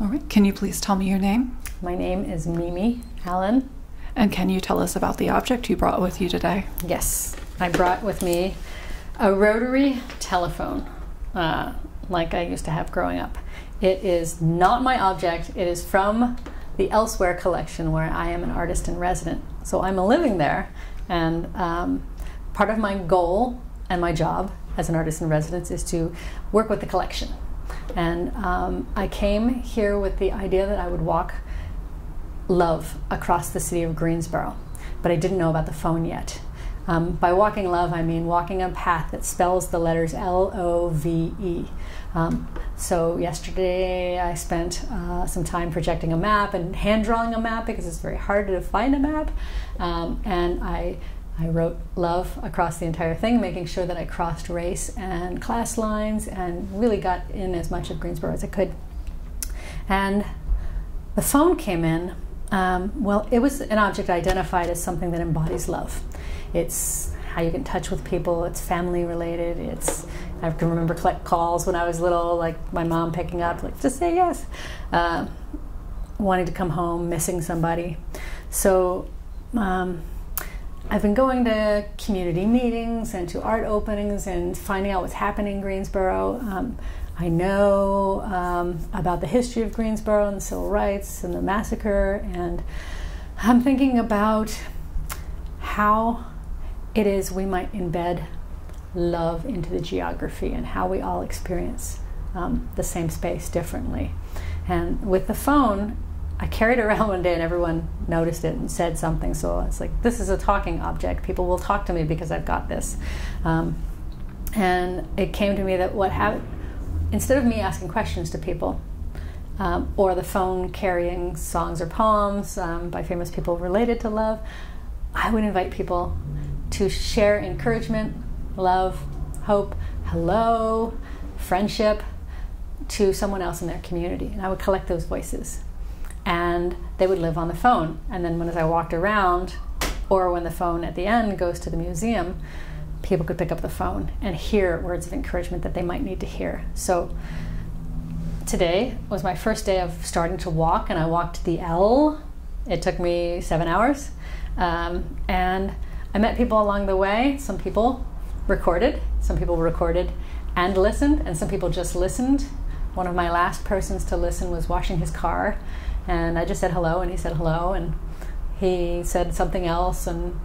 All right. Can you please tell me your name? My name is Mimi Allin. And can you tell us about the object you brought with you today? Yes, I brought with me a rotary telephone, uh, like I used to have growing up. It is not my object, it is from the Elsewhere collection where I am an artist in resident. So I'm living there, and um, part of my goal and my job as an artist in residence is to work with the collection. And um, I came here with the idea that I would walk love across the city of Greensboro, but I didn't know about the phone yet. Um, by walking love, I mean walking a path that spells the letters L O V E. Um, so, yesterday I spent uh, some time projecting a map and hand drawing a map because it's very hard to find a map. Um, and I I wrote love across the entire thing, making sure that I crossed race and class lines and really got in as much of Greensboro as I could. And the phone came in. Um, well, it was an object identified as something that embodies love. It's how you get in touch with people. It's family related. It's I can remember collect calls when I was little, like my mom picking up, like just say yes, uh, wanting to come home, missing somebody. So. Um, I've been going to community meetings and to art openings and finding out what's happening in Greensboro. Um, I know um, about the history of Greensboro and the civil rights and the massacre, and I'm thinking about how it is we might embed love into the geography and how we all experience um, the same space differently. And with the phone, I carried around one day and everyone noticed it and said something. So it's like, this is a talking object. People will talk to me because I've got this. Um, and it came to me that what happened, instead of me asking questions to people, um, or the phone carrying songs or poems um, by famous people related to love, I would invite people to share encouragement, love, hope, hello, friendship to someone else in their community. And I would collect those voices and they would live on the phone. And then when as I walked around, or when the phone at the end goes to the museum, people could pick up the phone and hear words of encouragement that they might need to hear. So today was my first day of starting to walk, and I walked the L. It took me seven hours. Um, and I met people along the way. Some people recorded, some people recorded and listened, and some people just listened. One of my last persons to listen was washing his car and I just said hello, and he said hello, and he said something else, and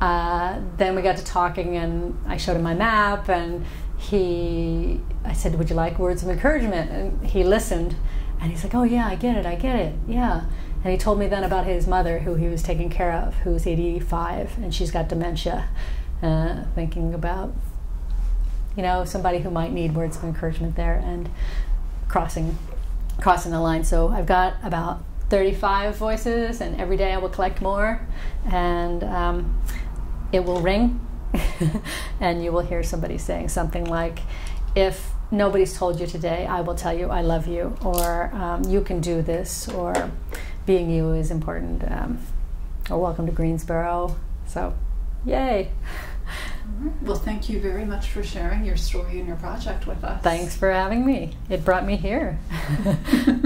uh, then we got to talking, and I showed him my map, and he, I said, "Would you like words of encouragement?" And he listened, and he's like, "Oh yeah, I get it, I get it, yeah." And he told me then about his mother, who he was taking care of, who's 85, and she's got dementia. Uh, thinking about, you know, somebody who might need words of encouragement there, and crossing crossing the line. So I've got about 35 voices, and every day I will collect more, and um, it will ring, and you will hear somebody saying something like, If nobody's told you today, I will tell you I love you, or um, you can do this, or being you is important, um, or welcome to Greensboro. So, yay. Well, thank you very much for sharing your story and your project with us. Thanks for having me. It brought me here.